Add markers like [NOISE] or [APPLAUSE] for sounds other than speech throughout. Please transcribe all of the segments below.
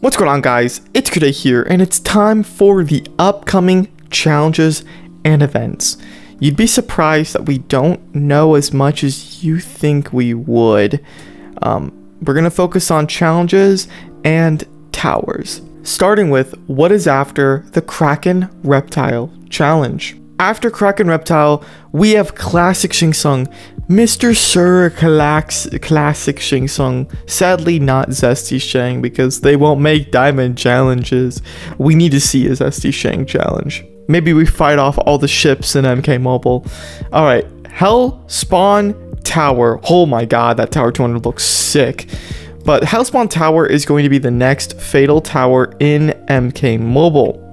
What's going on guys, it's Cuday here and it's time for the upcoming challenges and events. You'd be surprised that we don't know as much as you think we would. Um, we're going to focus on challenges and towers, starting with what is after the Kraken Reptile Challenge. After Kraken Reptile, we have Classic Shang Tsung, Mr. Sir Classic Shang Tsung. Sadly, not Zesty Shang because they won't make diamond challenges. We need to see a Zesty Shang challenge. Maybe we fight off all the ships in MK Mobile. Alright, Hell Spawn Tower. Oh my god, that Tower 200 looks sick. But Hellspawn Tower is going to be the next Fatal Tower in MK Mobile.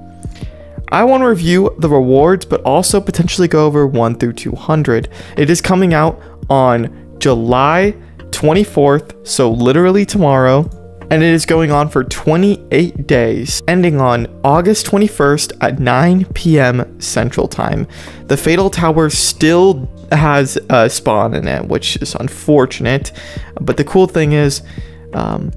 I want to review the rewards, but also potentially go over 1 through 200. It is coming out on July 24th, so literally tomorrow, and it is going on for 28 days, ending on August 21st at 9 p.m. Central Time. The Fatal Tower still has a spawn in it, which is unfortunate, but the cool thing is, um,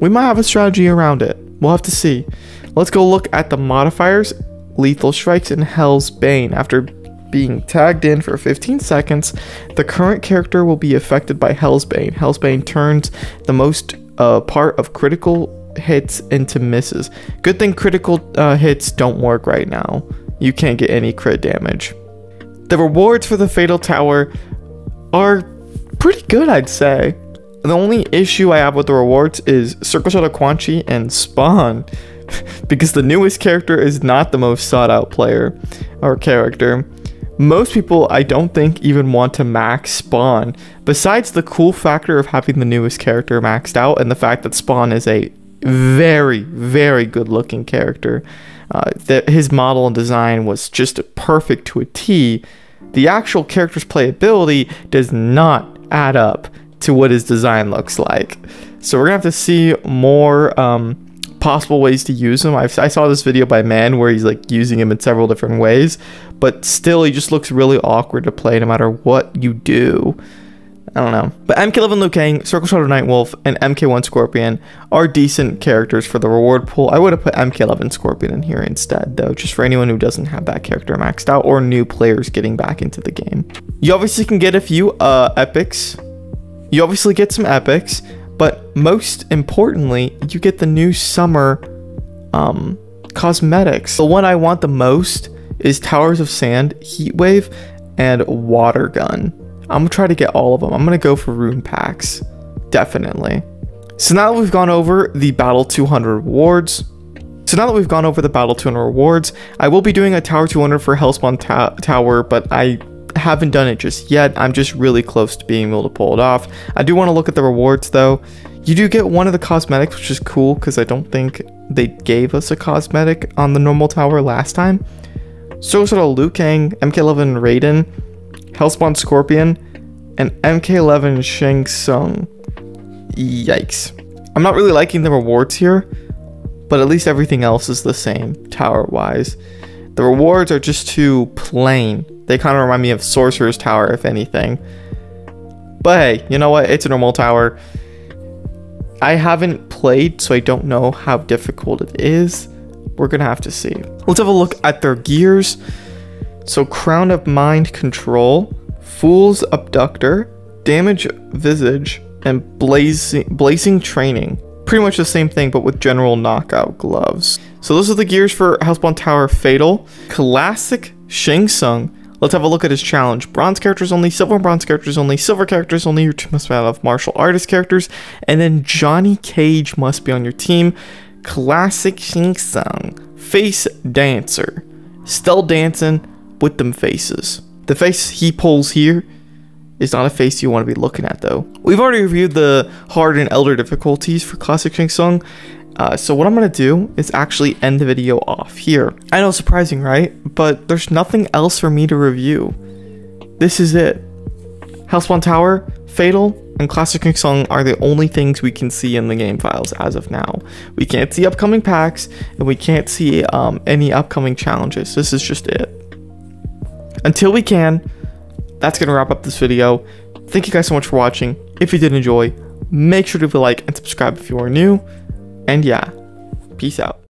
we might have a strategy around it. We'll have to see. Let's go look at the modifiers, Lethal Strikes, and Hell's Bane. After being tagged in for 15 seconds, the current character will be affected by Hell's Bane. Hell's Bane turns the most uh, part of critical hits into misses. Good thing critical uh, hits don't work right now. You can't get any crit damage. The rewards for the Fatal Tower are pretty good, I'd say. The only issue I have with the rewards is Circle Shot of Quan Chi and Spawn. [LAUGHS] because the newest character is not the most sought out player or character. Most people, I don't think, even want to max Spawn. Besides the cool factor of having the newest character maxed out and the fact that Spawn is a very, very good looking character. Uh, that his model and design was just perfect to a T. The actual character's playability does not add up to what his design looks like. So we're gonna have to see more um, possible ways to use him. I've, i saw this video by Man where he's like using him in several different ways, but still he just looks really awkward to play no matter what you do. I don't know. But MK11 Liu Kang, Circle Shadow Nightwolf, and MK1 Scorpion are decent characters for the reward pool. I would have put MK11 Scorpion in here instead, though, just for anyone who doesn't have that character maxed out or new players getting back into the game. You obviously can get a few uh, epics. You obviously get some epics. But most importantly, you get the new summer um, cosmetics. The one I want the most is Towers of Sand, Heatwave, and Water Gun. I'm gonna try to get all of them. I'm gonna go for rune packs, definitely. So now that we've gone over the Battle 200 rewards, so now that we've gone over the Battle 200 rewards, I will be doing a Tower 200 for Hellspawn Tower, but I haven't done it just yet. I'm just really close to being able to pull it off. I do want to look at the rewards though. You do get one of the cosmetics, which is cool because I don't think they gave us a cosmetic on the normal tower last time. So sort of Liu Kang, MK11 Raiden, Hellspawn Scorpion, and MK11 Shang Tsung. Yikes. I'm not really liking the rewards here, but at least everything else is the same tower-wise. The rewards are just too plain. They kind of remind me of Sorcerer's Tower, if anything. But hey, you know what? It's a normal tower. I haven't played, so I don't know how difficult it is. We're gonna have to see. Let's have a look at their gears. So Crown of Mind Control, Fool's Abductor, Damage Visage, and Blazing, Blazing Training. Pretty much the same thing, but with general knockout gloves. So those are the gears for Hellspawn Tower Fatal. Classic Shang Tsung Let's have a look at his challenge. Bronze characters only, silver and bronze characters only, silver characters only, your team must have martial artist characters, and then Johnny Cage must be on your team. Classic Shang Tsung, face dancer, still dancing with them faces. The face he pulls here is not a face you want to be looking at though. We've already reviewed the hard and elder difficulties for Classic Shang Tsung, uh, so what I'm going to do is actually end the video off here. I know, surprising, right? But there's nothing else for me to review. This is it. Hellspawn Tower, Fatal, and Classic Tsung are the only things we can see in the game files as of now. We can't see upcoming packs, and we can't see um, any upcoming challenges. This is just it. Until we can, that's going to wrap up this video. Thank you guys so much for watching. If you did enjoy, make sure to leave a like and subscribe if you are new And yeah, peace out.